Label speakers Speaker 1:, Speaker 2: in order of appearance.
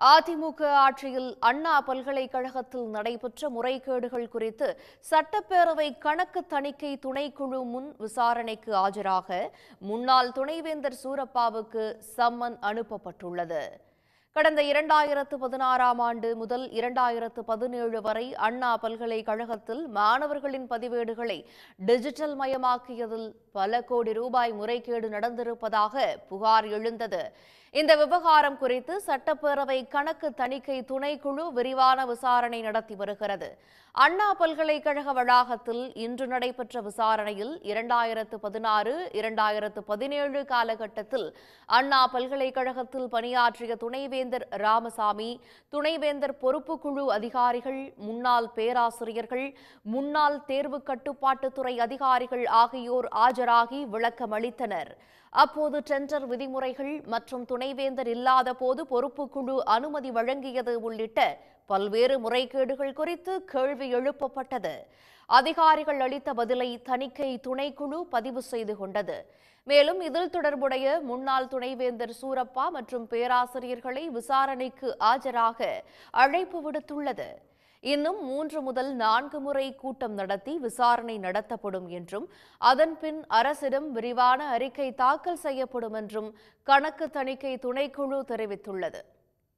Speaker 1: அதிமுக ஆட்சியில் அண்ணா பல்கலைக்கழகத்தில் நடைபெற்ற முறைகேடுகள் குறித்து சட்டப்பேரவை கணக்கு தணிக்கை துணைக்குழு முன் விசாரணைக்கு ஆஜராக முன்னாள் துணைவேந்தர் சூரப்பாவுக்கு சம்மன் அனுப்பப்பட்டுள்ளது. கடந்த இரண்டாயிரத்து பதினாறாம் ஆண்டு முதல் இரண்டாயிரத்து பதினேழு வரை அண்ணா பல்கலைக்கழகத்தில் மாணவர்களின் பதிவேடுகளை டிஜிட்டல் மயமாக்கியதில் பல கோடி ரூபாய் முறைகேடு நடந்திருப்பதாக புகார் எழுந்தது. இந்த விவகாரம் குறித்து சட்டப்பேரவை கணக்கு தணிக்கை துணைக்குழு விரிவான விசாரணை நடத்தி வருகிறது. அண்ணா பல்கலைக்கழக வளாகத்தில் இன்று நடைபெற்ற விசாரணையில் இரண்டாயிரத்து பதினாறு இரண்டாயிரத்து பதினேழு காலகட்டத்தில் அண்ணா பல்கலைக்கழகத்தில் பணியாற்றிய துணைவேந்தர் ராமசாமி துணைவேந்தர் பொறுப்புக்குழு அதிகாரிகள் முன்னாள் பேராசிரியர்கள் முன்னாள் தேர்வு கட்டுப்பாட்டுத்துறை அதிகாரிகள் ஆகியோர் ஆஜராகி விளக்கமளித்தனர் அப்போது டெண்டர் விதிமுறைகள் மற்றும் துணைவேந்தர் இல்லாத போது பொறுப்புக்குழு அனுமதி வழங்கியது உள்ளிட்ட பல்வேறு முறைகேடுகள் குறித்து கேள்வி எழுப்பப்பட்டது. அதிகாரிகள் அளித்த பதிலை தணிக்கை துணைக்குழு பதிவு செய்து கொண்டது. மேலும் இதில் தொடர்புடைய முன்னாள் துணைவேந்தர் சூரப்பா மற்றும் பேராசிரியர்களை விசாரணைக்கு ஆஜராக அழைப்பு விடுத்துள்ளது. இன்னும் மூன்று முதல் நான்கு முறை கூட்டம் நடத்தி விசாரணை நடத்தப்படும் என்றும் அதன்பின் அரசிடம் விரிவான அறிக்கை தாக்கல் செய்யப்படும் என்றும் கணக்கு தணிக்கை துணைக்குழு தெரிவித்துள்ளது.